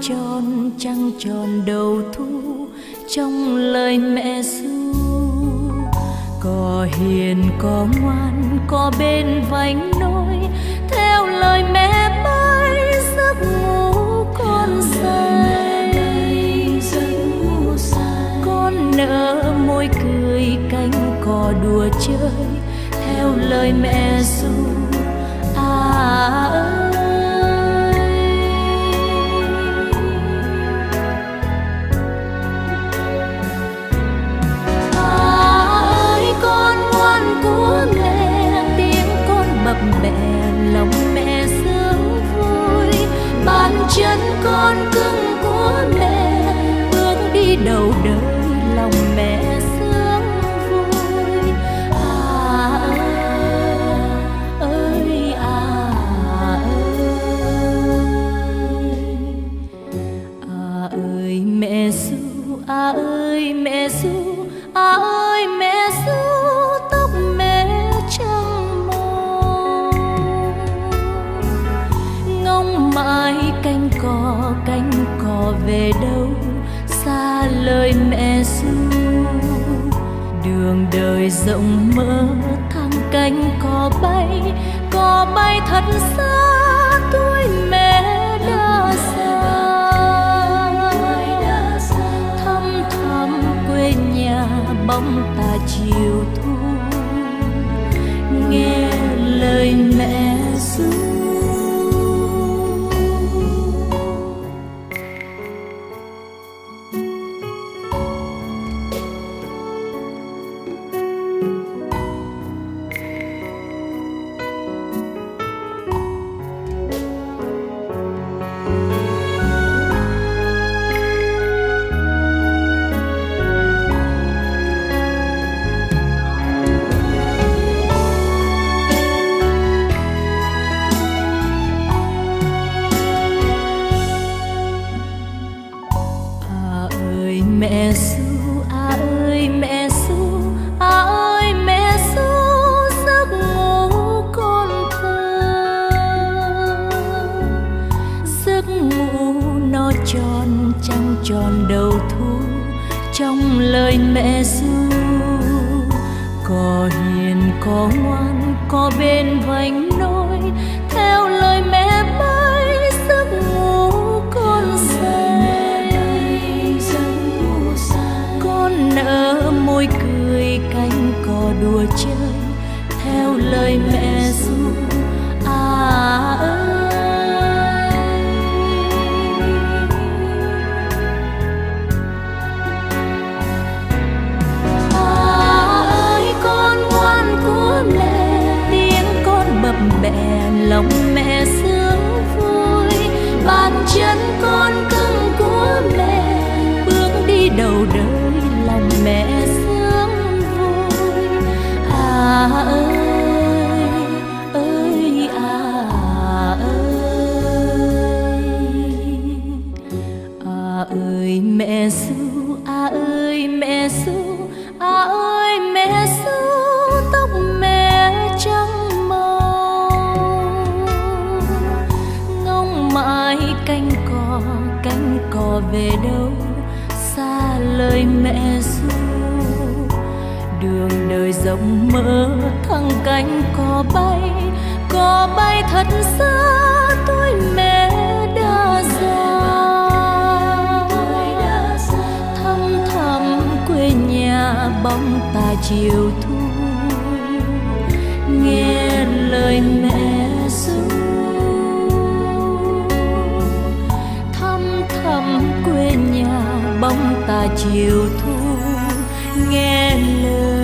tròn trăng tròn đầu thu trong lời mẹ ru. Có hiền, có ngoan, có bên vánh nôi theo lời mẹ bay giấc ngủ con say. Con nở môi cười cánh cò đùa chơi, theo lời mẹ ru. À ơi. Chân con cưng của mẹ, bước đi đầu đời lòng mẹ sướng vui. À ơi à ơi. À ơi, mẹ su à ơi, mẹ su à ơi. Về đâu, xa lời mẹ ru. Đường đời rộng mơ thăng cánh cò bay cò bay thật xa, tuổi mẹ đã xa thăm thăm quê nhà bóng tà chiều thu. Nghe lời mẹ ru. Mẹ su à ơi, mẹ su à ơi, mẹ su giấc ngủ con thơ. Giấc ngủ nó tròn, trăng tròn đầu thu, trong lời mẹ ru có hiền, có ngoan, có bên vành nôi theo lời lời mẹ ru. À ơi. À ơi, con ngoan của mẹ tiếng con bập bẹ, lòng mẹ sướng vui. Bàn chân con cưng ơi, mẹ ru à ơi, mẹ ru à ơi, mẹ su tóc mẹ trắng màu. Ngóng mãi cánh cò cánh cò về đâu? Xa lời mẹ su đường đời rộng mơ thăng cánh cò bay. Cò bay thật xa, tôi mẹ bóng ta chiều thu. Nghe lời mẹ ru. Thăm thăm quê nhà bóng ta chiều thu. Nghe lời